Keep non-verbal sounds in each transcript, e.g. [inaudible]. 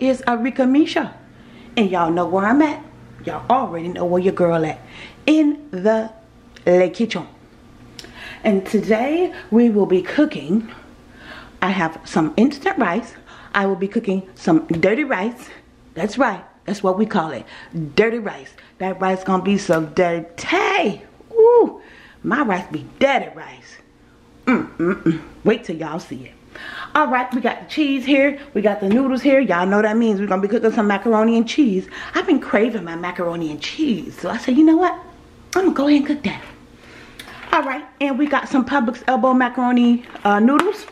is Arickamisha. And y'all know where I'm at. Y'all already know where your girl at. In the Le Kitchen. And today we will be cooking. I have some instant rice. I will be cooking some dirty rice. That's right. That's what we call it. Dirty rice. That rice gonna be so dirty. Ooh, my rice be dirty rice. Mm, mm, mm. Wait till y'all see it. All right, we got the cheese here. We got the noodles here. Y'all know that means we're going to be cooking some macaroni and cheese. I've been craving my macaroni and cheese. So I said, you know what? I'm going to go ahead and cook that. All right, and we got some Publix elbow macaroni uh, noodles.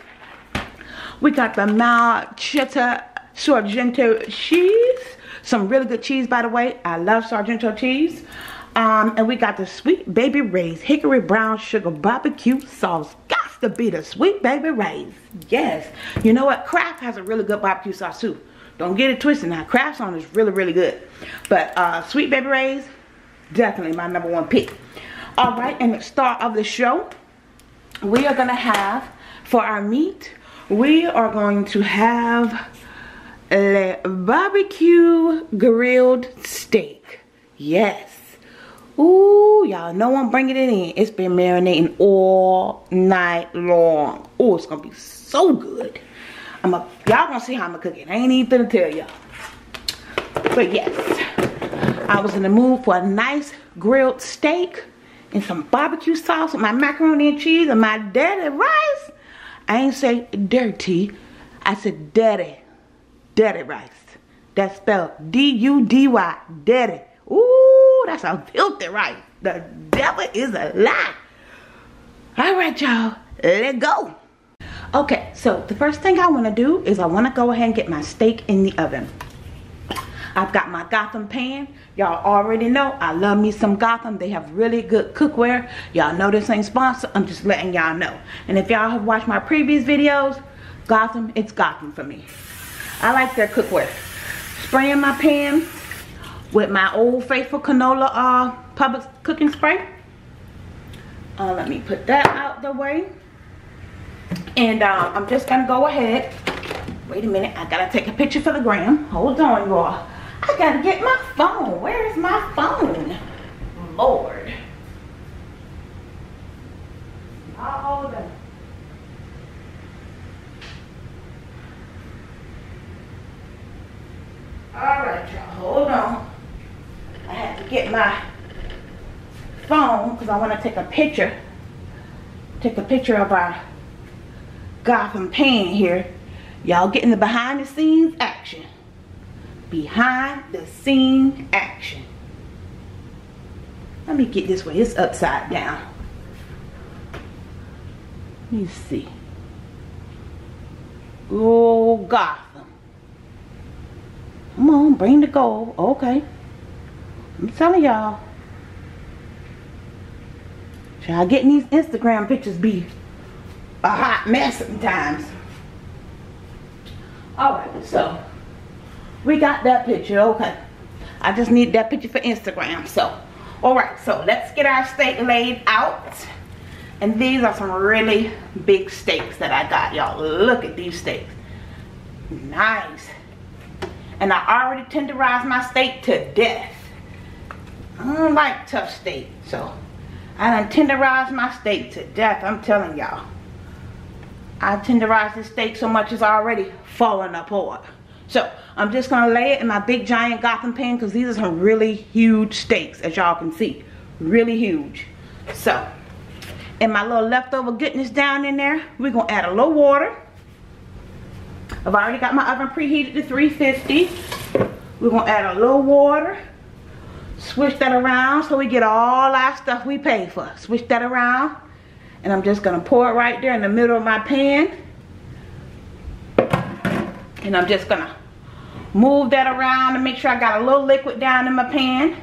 We got the Marchetta Sargento cheese. Some really good cheese, by the way. I love Sargento cheese. Um, and we got the Sweet Baby Ray's Hickory Brown Sugar Barbecue Sauce. The Sweet Baby Ray's. Yes. You know what? Kraft has a really good barbecue sauce too. Don't get it twisted now. Kraft's on is really, really good. But uh, Sweet Baby Ray's, definitely my number one pick. All right, and the start of the show, we are going to have, for our meat, we are going to have a barbecue grilled steak. Yes. Ooh, y'all know I'm bringing it in. It's been marinating all night long. Oh, it's gonna be so good. I'm a, y'all gonna see how I'm gonna cook it. I ain't even gonna tell y'all. But yes, I was in the mood for a nice grilled steak and some barbecue sauce with my macaroni and cheese and my dirty rice. I ain't say dirty. I said dirty. Dirty rice. That's spelled D-U-D-Y. Dirty. That's a filthy right. The devil is a lie. All right, y'all. Let go. Okay, so the first thing I want to do is I want to go ahead and get my steak in the oven. I've got my Gotham pan. Y'all already know I love me some Gotham. They have really good cookware. Y'all know this ain't sponsored. I'm just letting y'all know. And if y'all have watched my previous videos, Gotham, it's Gotham for me. I like their cookware. Spraying my pan with my old faithful canola uh, Publix cooking spray. Uh, let me put that out the way. And uh, I'm just gonna go ahead. Wait a minute, I gotta take a picture for the gram. Hold on, y'all. I gotta get my phone. Where is my phone? Lord. I'll hold on. All right, y'all, hold on. I have to get my phone because I want to take a picture. Take a picture of our Gotham pan here. Y'all getting the behind the scenes action. Behind the scene action. Let me get this way. It's upside down. Let me see. Oh, Gotham. Come on, bring the gold. Okay. I'm telling y'all. Y'all getting these Instagram pictures be a hot mess sometimes. Alright, so we got that picture, okay. I just need that picture for Instagram. So, alright, so let's get our steak laid out. And these are some really big steaks that I got, y'all. Look at these steaks. Nice. And I already tenderized my steak to death. I don't like tough steak, so I done tenderized my steak to death, I'm telling y'all. I tenderized this steak so much it's already falling apart. So, I'm just to lay it in my big giant Gotham pan because these are some really huge steaks, as y'all can see. Really huge. So, and my little leftover goodness down in there, we're to add a little water. I've already got my oven preheated to 350. We're to add a little water. Switch that around so we get all our stuff we pay for. Switch that around. And I'm just to pour it right there in the middle of my pan. And I'm just to move that around and make sure I got a little liquid down in my pan.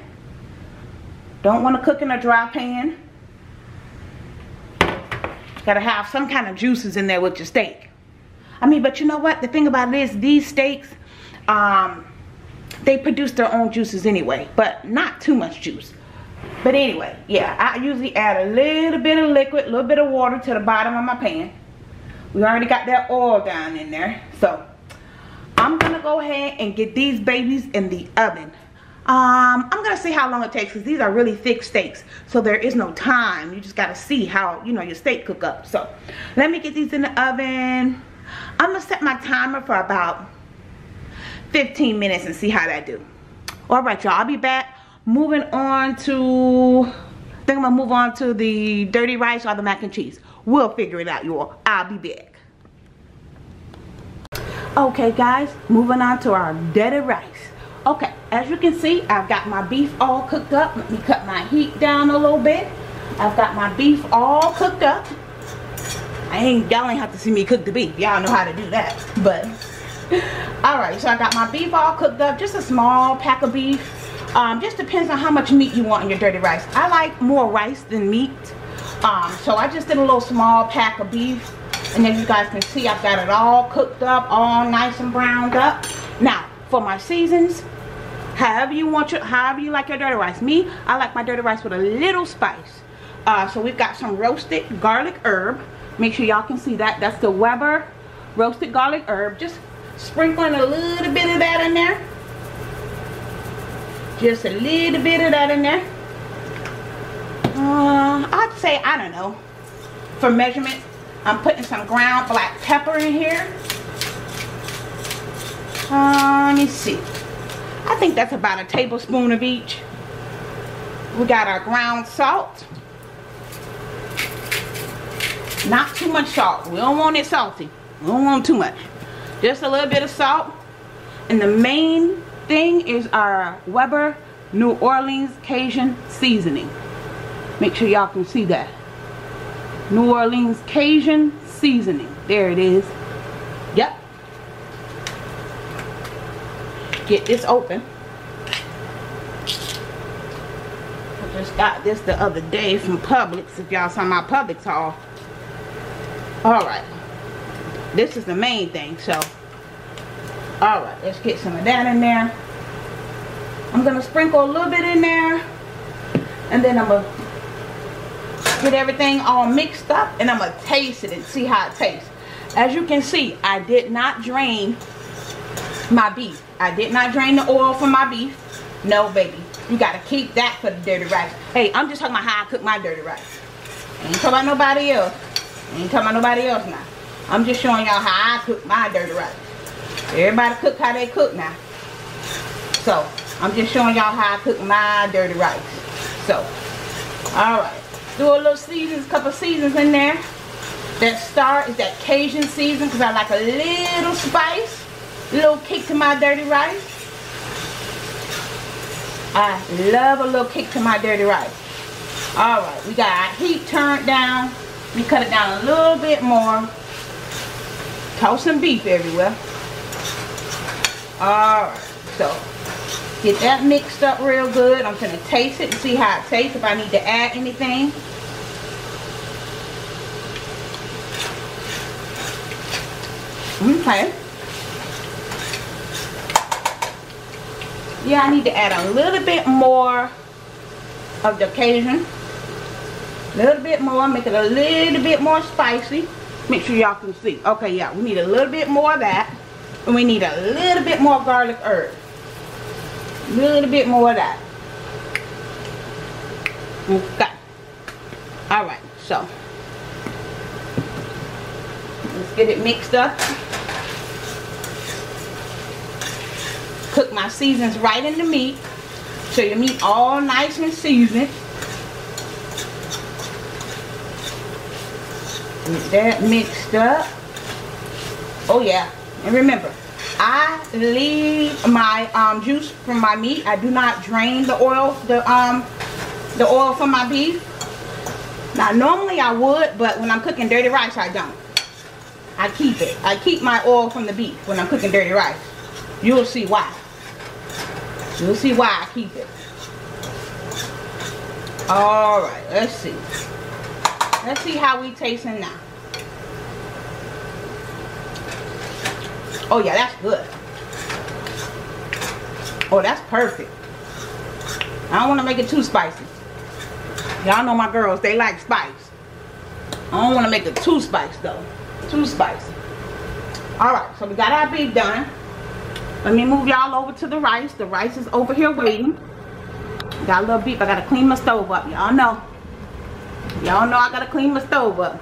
Don't want to cook in a dry pan. Got to have some kind of juices in there with your steak. I mean, but you know what? The thing about it is these steaks, um, they produce their own juices anyway, but not too much juice. But anyway, yeah, I usually add a little bit of liquid, a little bit of water to the bottom of my pan. We already got that oil down in there. So, I'm gonna go ahead and get these babies in the oven. Um, I'm gonna see how long it takes because these are really thick steaks. So there is no time. You just gotta see how, you know, your steak cook up. So let me get these in the oven. I'm gonna set my timer for about 15 minutes and see how that do. All right, y'all, I'll be back. Moving on to, I think I'm gonna move on to the dirty rice or the mac and cheese. We'll figure it out, y'all. I'll be back. Okay, guys, moving on to our dirty rice. Okay, as you can see, I've got my beef all cooked up. Let me cut my heat down a little bit. I've got my beef all cooked up. I ain't, y'all ain't have to see me cook the beef. Y'all know how to do that. But, [laughs] alright, so I got my beef all cooked up. Just a small pack of beef. Um, just depends on how much meat you want in your dirty rice. I like more rice than meat. Um, so I just did a little small pack of beef. And as you guys can see, I've got it all cooked up, all nice and browned up. Now, for my seasons, however you want your, however you like your dirty rice. Me, I like my dirty rice with a little spice. Uh, so we've got some roasted garlic herb. Make sure y'all can see that. That's the Weber roasted garlic herb. Just sprinkling a little bit of that in there. Just a little bit of that in there. Uh, I'd say, I don't know, for measurement, I'm putting some ground black pepper in here. Uh, let me see. I think that's about a tablespoon of each. We got our ground salt. Not too much salt. We don't want it salty. We don't want too much. Just a little bit of salt. And the main thing is our Weber New Orleans Cajun seasoning. Make sure y'all can see that. New Orleans Cajun seasoning. There it is. Yep. Get this open. I just got this the other day from Publix. If y'all saw my Publix haul. Alright. This is the main thing. So, alright. Let's get some of that in there. I'm to sprinkle a little bit in there. And then I'm to get everything all mixed up. And I'm to taste it and see how it tastes. As you can see, I did not drain my beef. I did not drain the oil from my beef. No, baby. You got to keep that for the dirty rice. Hey, I'm just talking about how I cook my dirty rice. Ain't talking about nobody else. Ain't talking about nobody else now. I'm just showing y'all how I cook my dirty rice. Everybody cook how they cook now. So, I'm just showing y'all how I cook my dirty rice. So, alright. Do a little seasons, couple seasons in there. That star is that Cajun season because I like a little spice. A little kick to my dirty rice. I love a little kick to my dirty rice. Alright, we got our heat turned down. We cut it down a little bit more. Toss some beef everywhere. Alright, so get that mixed up real good. I'm going to taste it and see how it tastes, if I need to add anything. Okay. Yeah, I need to add a little bit more of the Cajun. A little bit more, make it a little bit more spicy. Make sure y'all can see. Okay, yeah, we need a little bit more of that. And we need a little bit more garlic herb. A little bit more of that. Okay. Alright, so. Let's get it mixed up. Cook my seasons right in the meat. So your meat all nice and seasoned. Get that mixed up. Oh yeah. And remember, I leave my um, juice from my meat. I do not drain the oil, the um, the oil from my beef. Now normally I would, but when I'm cooking dirty rice, I don't. I keep it. I keep my oil from the beef when I'm cooking dirty rice. You'll see why. You'll see why I keep it. Alright, let's see. Let's see how we tasting now. Oh yeah, that's good. Oh, that's perfect. I don't want to make it too spicy. Y'all know my girls, they like spice. I don't want to make it too spicy though. Too spicy. Alright, so we got our beef done. let me move y'all over to the rice. The rice is over here waiting. Got a little beef. I gotta clean my stove up. Y'all know. Y'all know I gotta clean my stove up.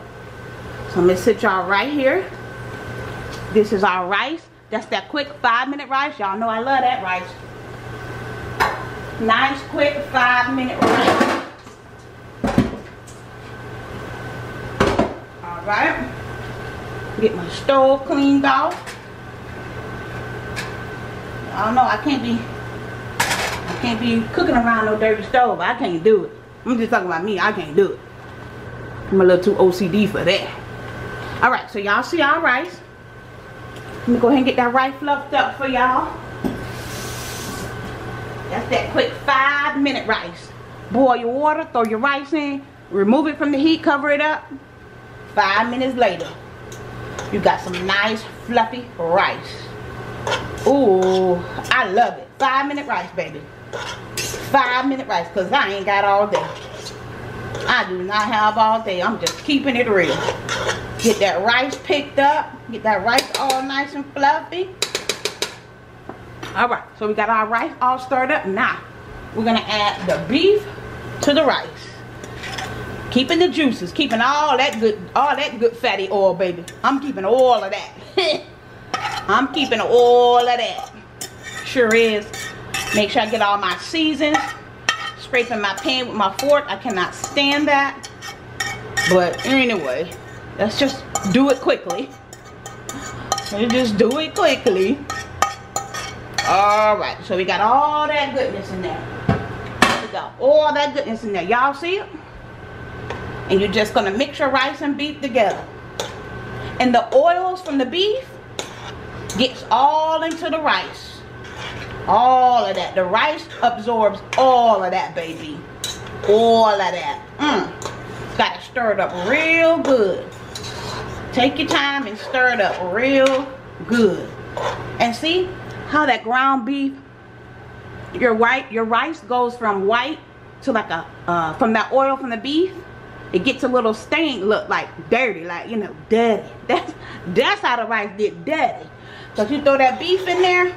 So I'm gonna sit y'all right here. This is our rice. That's that quick five minute rice. Y'all know I love that rice. Nice quick five minute rice. Alright. Get my stove cleaned off. I don't know, I can't be I can't be cooking around no dirty stove. I can't do it. I'm just talking about me, I can't do it. I'm a little too OCD for that. Alright, so y'all see our rice. Let me go ahead and get that rice fluffed up for y'all. That's that quick five minute rice. Boil your water, throw your rice in, remove it from the heat, cover it up. Five minutes later, you got some nice fluffy rice. Ooh, I love it. Five minute rice, baby. Five minute rice, because I ain't got all day. I do not have all day. I'm just keeping it real. Get that rice picked up. Get that rice all nice and fluffy. Alright, so we got our rice all stirred up. Now, we're going to add the beef to the rice. Keeping the juices, keeping all that good, all that good fatty oil, baby. I'm keeping all of that. [laughs] I'm keeping all of that. Sure is. Make sure I get all my seasons. Scraping my pan with my fork. I cannot stand that. But anyway, let's just do it quickly. Let's just do it quickly. Alright, so we got all that goodness in there. we go. All that goodness in there. Y'all see it? and you're just going to mix your rice and beef together and the oils from the beef gets all into the rice all of that. The rice absorbs all of that baby. All of that. Mm. got to stir it up real good. Take your time and stir it up real good. And see how that ground beef your white your rice goes from white to like a uh, from that oil from the beef it gets a little stain look like dirty like you know dirty. [laughs] That's that's how the rice get dirty so you throw that beef in there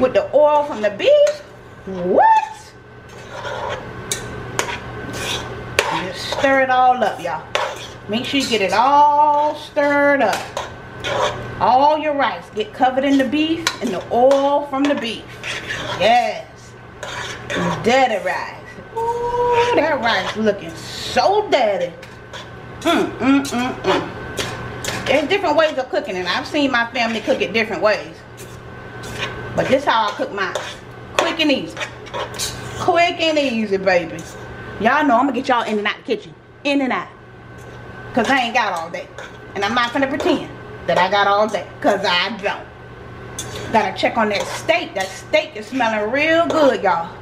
with the oil from the beef? What? Just stir it all up y'all. Make sure you get it all stirred up. All your rice get covered in the beef and the oil from the beef. Yes. Dirty rice. Ooh, that rice looking so daddy. Mm, mm, mm, mm. There's different ways of cooking and I've seen my family cook it different ways. But this how I cook mine. Quick and easy. Quick and easy, baby. Y'all know I'm gonna get y'all in and out the kitchen. In and out. Cause I ain't got all day. And I'm not gonna pretend that I got all day. Cause I don't. Gotta check on that steak. That steak is smelling real good, y'all.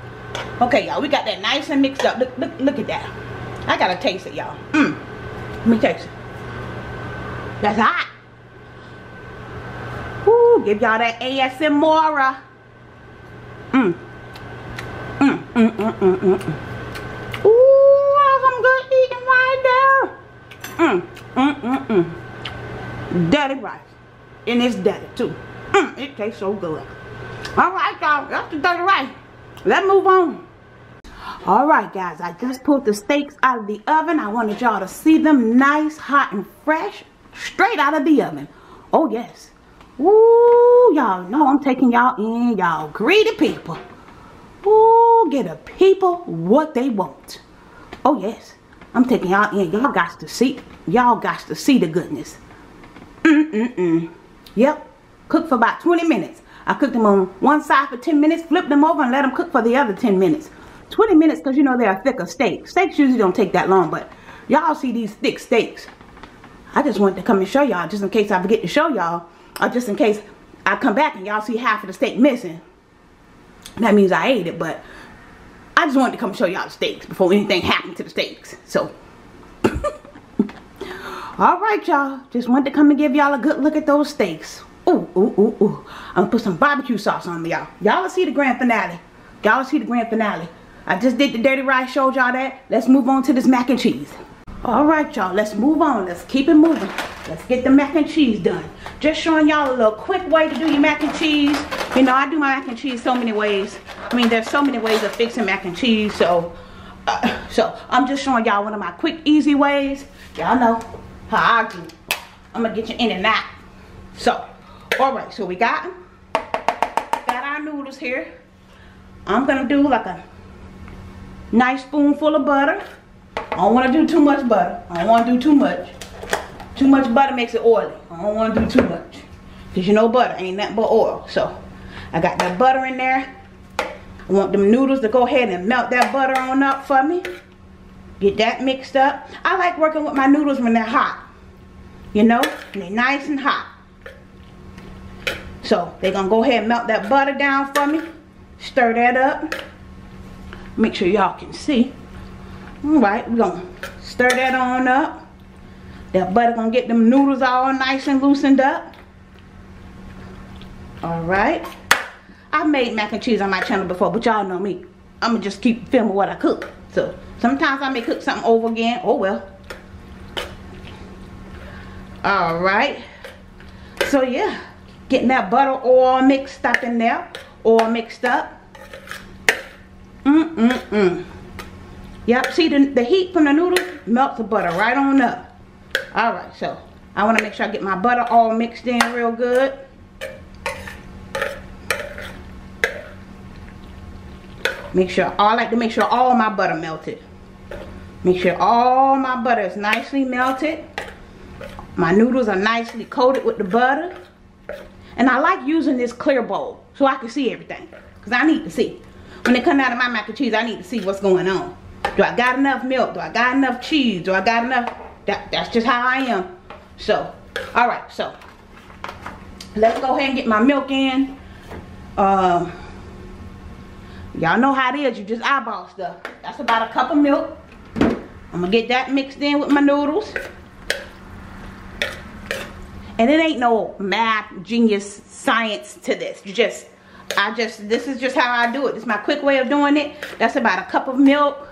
Okay, y'all. We got that nice and mixed up. Look, look, look at that. I gotta taste it, y'all. Mmm. Let me taste it. That's hot. Woo, give y'all that ASMR. Mmm. Mmm, mmm, mmm, mmm, mmm. Mm. Ooh, that's some good eating right there. Mmm, mmm, mmm, mmm. Dirty rice. And it's daddy too. Mmm, it tastes so good. Alright, y'all. That's the dirty rice. Let's move on. Alright guys, I just pulled the steaks out of the oven. I wanted y'all to see them nice, hot, and fresh. Straight out of the oven. Oh yes. Ooh, y'all know I'm taking y'all in. Y'all greedy people. Ooh, get a people what they want. Oh yes. I'm taking y'all in. Y'all got to see. Y'all got to see the goodness. Mm-mm-mm. Yep. Cook for about 20 minutes. I cooked them on one side for 10 minutes, flipped them over, and let them cook for the other 10 minutes. 20 minutes because you know they're a thicker steak. Steaks usually don't take that long, but y'all see these thick steaks. I just wanted to come and show y'all just in case I forget to show y'all or just in case I come back and y'all see half of the steak missing. That means I ate it, but I just wanted to come show y'all the steaks before anything happened to the steaks. So, [laughs] alright y'all. Just wanted to come and give y'all a good look at those steaks. Ooh, ooh, ooh, ooh. I'm gonna put some barbecue sauce on y'all. Y'all will see the grand finale. Y'all will see the grand finale. I just did the dirty rice, showed y'all that. Let's move on to this mac and cheese. All right, y'all, let's move on. Let's keep it moving. Let's get the mac and cheese done. Just showing y'all a little quick way to do your mac and cheese. You know, I do my mac and cheese so many ways. I mean, there's so many ways of fixing mac and cheese. So, uh, so I'm just showing y'all one of my quick, easy ways. Y'all know how I do. I'm gonna get you in and out. So, all right, so we got, got our noodles here. I'm gonna do like a nice spoonful of butter. I don't want to do too much butter. I don't want to do too much. Too much butter makes it oily. I don't want to do too much. Because you know butter ain't nothing but oil. So I got that butter in there. I want them noodles to go ahead and melt that butter on up for me. Get that mixed up. I like working with my noodles when they're hot. You know, they're nice and hot. So they're going to go ahead and melt that butter down for me. Stir that up. Make sure y'all can see. All right, we're gonna stir that on up. That butter gonna get them noodles all nice and loosened up. All right. I've made mac and cheese on my channel before, but y'all know me. I'm gonna just keep filming what I cook. So sometimes I may cook something over again. Oh well. All right. So yeah, getting that butter all mixed up in there, all mixed up. Mm-mm-mm. Yep, see the, the heat from the noodles melts the butter right on up. Alright, so I want to make sure I get my butter all mixed in real good. Make sure, I like to make sure all my butter melted. Make sure all my butter is nicely melted. My noodles are nicely coated with the butter. And I like using this clear bowl so I can see everything. Because I need to see. When it come out of my mac and cheese, I need to see what's going on. Do I got enough milk? Do I got enough cheese? Do I got enough? That, that's just how I am. So, all right, so let's go ahead and get my milk in. Um, Y'all know how it is. You just eyeball stuff. That's about a cup of milk. I'm going to get that mixed in with my noodles. And it ain't no math, genius, science to this. You just, I just, this is just how I do it. It's my quick way of doing it. That's about a cup of milk.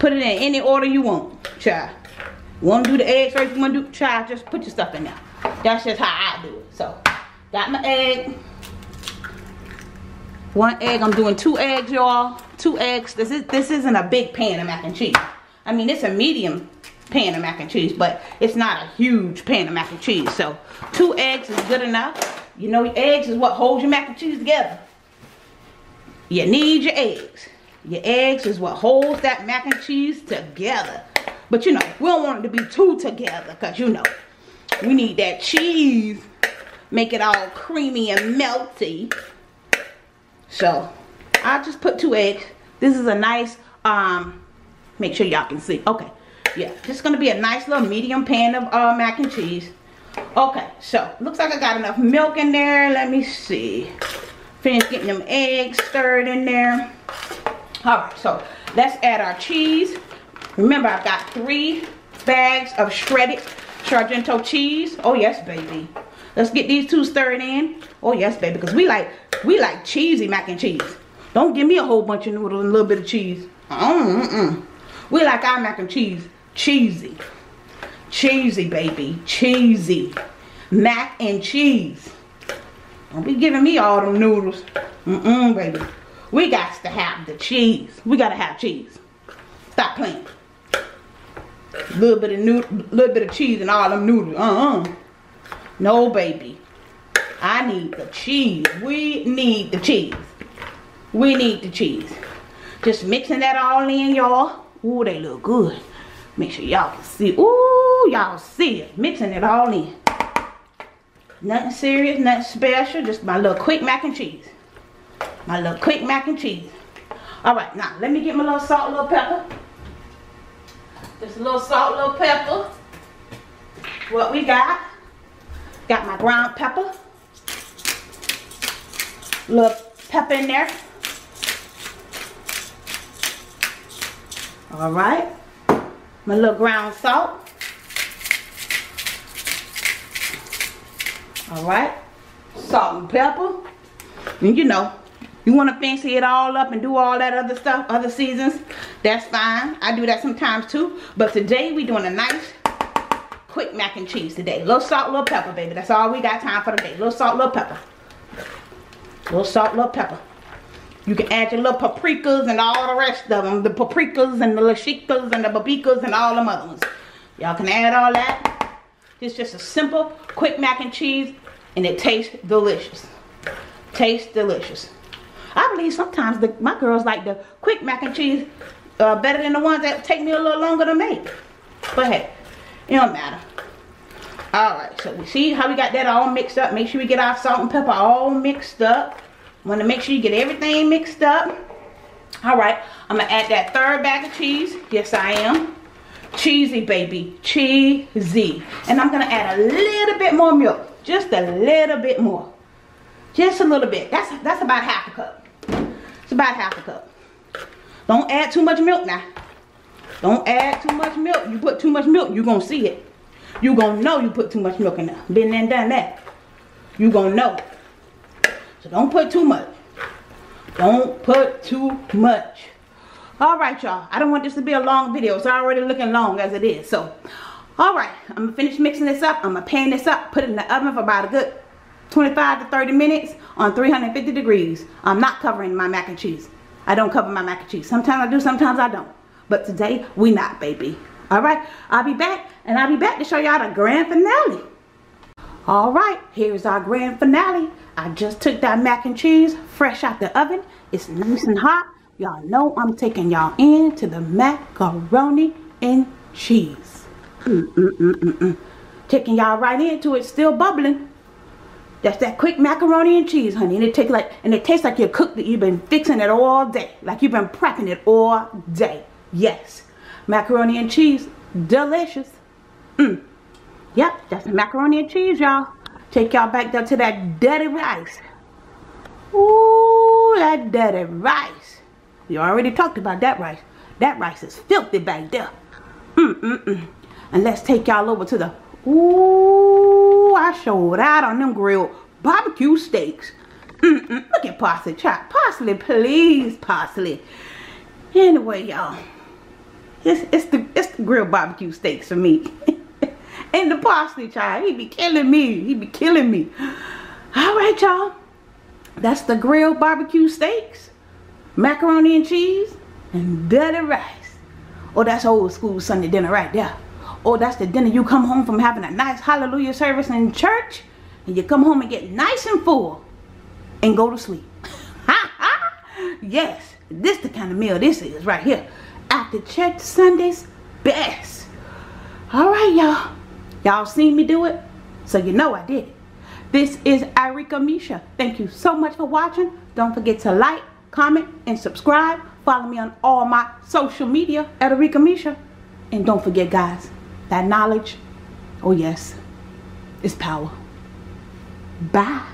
Put it in any order you want, child. Want to do the eggs first? You want to do, child, just put your stuff in there. That's just how I do it. So, got my egg. One egg, I'm doing two eggs, y'all. Two eggs. This is this isn't a big pan of mac and cheese. I mean, it's a medium pan of mac and cheese, but it's not a huge pan of mac and cheese. So, two eggs is good enough. You know, eggs is what holds your mac and cheese together. You need your eggs. Your eggs is what holds that mac and cheese together. But you know, we don't want it to be too together because you know, we need that cheese. Make it all creamy and melty. So, I just put two eggs. This is a nice, um, make sure y'all can see. Okay, yeah, this is going to be a nice little medium pan of uh, mac and cheese. Okay, so, looks like I got enough milk in there. Let me see. Finish getting them eggs stirred in there. All right, so let's add our cheese. Remember, I've got three bags of shredded Sargento cheese. Oh, yes, baby. Let's get these two stirred in. Oh, yes, baby, because we like we like cheesy mac and cheese. Don't give me a whole bunch of noodles and a little bit of cheese. Mm -mm. We like our mac and cheese cheesy. Cheesy, baby. Cheesy. Mac and cheese. Don't be giving me all them noodles. Mm-mm, baby. We got to have the cheese. We got to have cheese. Stop playing. A little bit of noodle, little bit of cheese and all them noodles. Uh-uh. No, baby. I need the cheese. We need the cheese. We need the cheese. Just mixing that all in, y'all. Ooh, they look good. Make sure y'all can see. Ooh, y'all see it. Mixing it all in. Nothing serious, nothing special. Just my little quick mac and cheese. My little quick mac and cheese. All right, now let me get my little salt, little pepper. Just a little salt, little pepper. What we got? Got my ground pepper. Little pepper in there. All right. My little ground salt. All right. Salt and pepper. And you know, You want to fancy it all up and do all that other stuff, other seasons, that's fine. I do that sometimes too. But today we doing a nice quick mac and cheese today. Little salt, little pepper, baby. That's all we got time for today. Little salt, little pepper. Little salt, little pepper. You can add your little paprikas and all the rest of them. The paprikas and the lashikas and the babikas and all them other ones. Y'all can add all that. It's just a simple, quick mac and cheese and it tastes delicious. Tastes delicious. I believe sometimes the, my girls like the quick mac and cheese uh, better than the ones that take me a little longer to make. But hey, it don't matter. Alright, so we see how we got that all mixed up. Make sure we get our salt and pepper all mixed up. Want to make sure you get everything mixed up. Alright, I'm going to add that third bag of cheese. Yes, I am. Cheesy, baby. Cheesy. And I'm going to add a little bit more milk. Just a little bit more. Just a little bit. That's, that's about half a cup. It's about half a cup. Don't add too much milk now. Don't add too much milk. You put too much milk, you're going to see it. You're going to know you put too much milk in there. Been there and done that. You're going to know. So don't put too much. Don't put too much. All right, y'all. I don't want this to be a long video. It's already looking long as it is. So, all right. I'm going to finish mixing this up. I'm going to pan this up. Put it in the oven for about a good 25 to 30 minutes on 350 degrees. I'm not covering my mac and cheese. I don't cover my mac and cheese. Sometimes I do, sometimes I don't. But today, we not, baby. All right, I'll be back, and I'll be back to show y'all the grand finale. All right, here's our grand finale. I just took that mac and cheese fresh out the oven. It's nice and hot. Y'all know I'm taking y'all in to the macaroni and cheese. Mm -mm -mm taking y'all right into it, still bubbling. That's that quick macaroni and cheese, honey. And it takes like and it tastes like you cooked it. You've been fixing it all day. Like you've been prepping it all day. Yes. Macaroni and cheese. Delicious. Mmm. Yep, that's the macaroni and cheese, y'all. Take y'all back down to that dirty rice. Ooh, that dirty rice. You already talked about that rice. That rice is filthy back there. Mm-mm-mm. And let's take y'all over to the Ooh, I showed out on them grilled barbecue steaks. Mm -mm, look at parsley chop. Parsley, please, parsley. Anyway, y'all, it's, it's, the, it's the grilled barbecue steaks for me. [laughs] and the parsley chop, he be killing me. He be killing me. All right, y'all. That's the grilled barbecue steaks, macaroni and cheese, and dirty rice. Oh, that's old school Sunday dinner right there. Oh, that's the dinner. You come home from having a nice hallelujah service in church and you come home and get nice and full and go to sleep. [laughs] yes, this the kind of meal this is right here. After church Sundays, best. All right, y'all. Y'all seen me do it? So you know I did it. This is Arickamisha. Thank you so much for watching. Don't forget to like, comment, and subscribe. Follow me on all my social media at Arickamisha. And don't forget, guys, that knowledge, oh yes, is power. Bye.